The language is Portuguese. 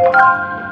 Música